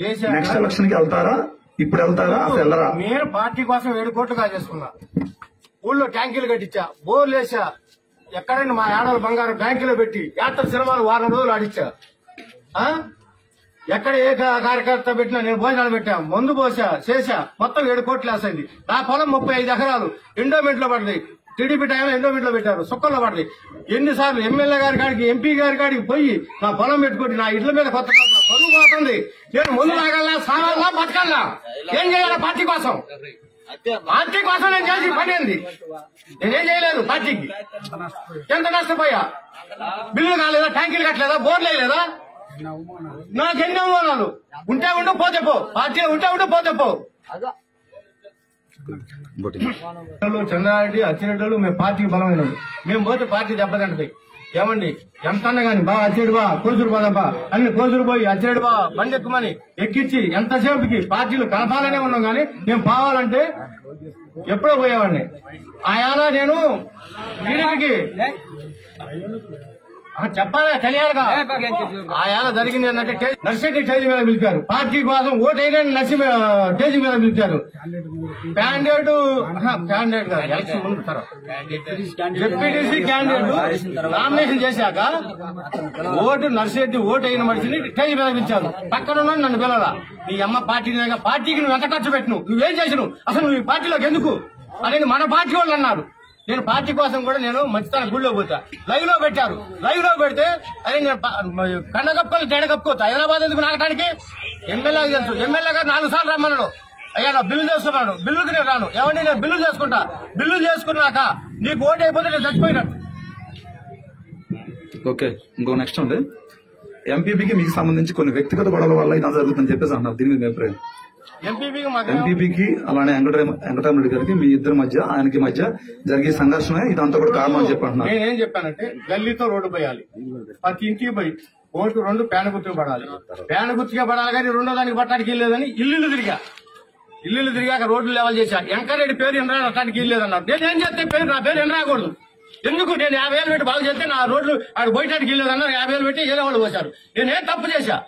Next ఎలక్షన్కి వెళ్తారా? ఇప్పుడు వెళ్తారా? అసలు వెళ్ళరా? నేను పార్టీ కోసం ఏడు కోట్లు కాజేసుకున్నా. ఊళ్ళో ట్యాంకీలు కట్టించా బోర్లు వేసా. ఎక్కడైనా మా ఏడాది బంగారం బ్యాంకులో పెట్టి యాత్ర సినిమాలు వారం రోజులు ఆడిచ్చా? ఎక్కడ ఏ కార్యకర్త పెట్టినా నేను భోజనాలు పెట్టా మందు పోసా చేసా. మొత్తం ఏడు కోట్లు వేసైంది. నా పొలం ముప్పై ఐదు ఎకరాలు. ఎండోమెంట్లో పడింది. టీడీపీ టైంలో ఎండోమెంట్లో పెట్టారు. సుక్కల్లో పడింది ఎన్నిసార్లు ఎమ్మెల్యే గారి కాడికి ఎంపీ గారి కాడికి పోయి నా పొలం పెట్టుకుని నా ఇళ్ళ మీద కొత్త పరువు పోతుంది. నేను ముందు రాగలనా సాగాలా బతకల్లా. ఏం చేయాలి పార్టీ కోసం? పార్టీ కోసం నేను చేసి పని ఏంది? నేనేం చేయలేదు పార్టీకి. ఎంత నష్టపోయా? బిల్లు కాలేదా? ట్యాంకీలు కట్టలేదా? బోర్లు వేయలేదా? నాకు అవమానాలు? ఉంటే ఉండు పోతే పో. పార్టీలో ఉంటే ఉండు పోతే పో. ఇంకోటి. చంద్రారెడ్డి అచ్చిరెడ్డి మేము పార్టీకి బలమైన మేము పోతే పార్టీ దెబ్బతింటది. ఏమండి? ఎంత అన్నా గాని బా అచ్చిరెడ్డి బా కూతురు పోదాంబా అన్ని కూతురు పోయి అచ్చిరెడ్డి బా బండి ఎక్కుమని ఎక్కించి ఎంతసేపుకి పార్టీలు కలపాలనే ఉన్నాం గాని మేము పోవాలంటే ఎప్పుడో పోయేవాడిని. ఆయా నేను టీడీపీకి చెప్పాలా? తెలియాలిగా? ఆయా జరిగింది ఏంటంటే నర్సెడ్డి స్టేజ్ మీద పిలిచారు పార్టీ కోసం ఓటు వేయడానికి నర్సి స్టేజ్ మీద పిలిచారు. క్యాండిడేట్ క్యాండిడేట్ కాదు ఎలక్షన్ ముందు తర్వాత. డిప్యూటీసీ క్యాండిడేట్ నామినేషన్ చేశాక ఓటు నర్సిరెడ్డి ఓటు అయిన మనిషిని స్టేజ్ మీద పిలిచారు. పక్కన నన్ను పిల్లల నీ అమ్మ పార్టీ పార్టీకి నువ్వు ఎంత ఖర్చు పెట్టు నువ్వేం చేసినావు? అసలు నువ్వు ఈ పార్టీలోకి ఎందుకు? అనేది మన పార్టీ వాళ్ళు అన్నారు. నేను పార్టీ కోసం కూడా నేను మంచితన గుళ్ళో పోతా. లైవ్లో పెట్టారు. లైవ్లో పెడితే అదే నేను ప- కన్న కప్పుకొని హైదరాబాద్ ఎందుకు నాగటానికి ఎమ్మెల్యే తెలుసు. ఎమ్మెల్యే గారు నాలుగు సార్లు రమ్మన్నాడు. అయ్యా నా బిల్లు చేస్తున్నాను బిల్లుకి నేను రాను. ఎవరిని నేను బిల్లు చేసుకుంటా? బిల్లు చేసుకున్నాక నీకు ఓటు అయిపోతే నేను చచ్చిపోయినట్టు ఓకే ఇంకో నెక్స్ట్ ఉంది. ఎంపీపీకి మీకు సంబంధించి కొన్ని వ్యక్తిగత గొడవల వల్ల ఇలా జరుగుతుందని చెప్పేసి అన్నారు. దీని మీద అభిప్రాయం? ఎంపీపీకి అలానే వెంకటరామ వెంకటరామరెడ్డి గారికి మీ ఇద్దరి మధ్య ఆయనకి మధ్య జరిగే సంఘర్షణ. ఇదంతా కూడా కారణం అని చెప్పి అంటున్నారు. నేనేం చెప్పానంటే గల్లీతో రోడ్డు పోయాలి. ప్రతి ఇంటికి పోయి ఓటు రెండు పేన గుర్తుకు పడాలి. పేన గుర్తుగా పడాలి కానీ రెండో దానికి పట్టడానికి వెళ్ళలేదని ఇల్లు తిరిగా. ఇల్లు తిరిగాక రోడ్లు లెవెల్ చేశా. వెంకరెడ్డి పేరు ఎనరాటానికి వెళ్ళలేదన్నారు నేను ఏం చేస్తే పేరు నా పేరు ఎనరాకూడదు ఎందుకు? నేను యాభై వేలు పెట్టి బాగు చేస్తే నా రోడ్లు ఆడు బయటకి వెళ్ళలేదన్నారు యాభై వేలు పెట్టి ఏదో వాళ్ళు పోశారు. నేను ఏం తప్పు చేశా?